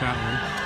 that one.